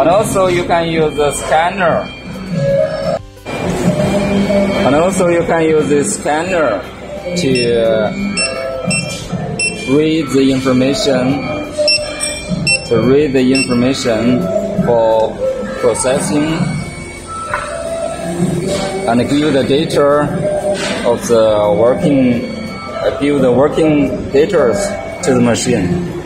And also you can use the scanner. And also you can use this scanner to uh, read the information to read the information for processing and give the data of the working give the working data to the machine.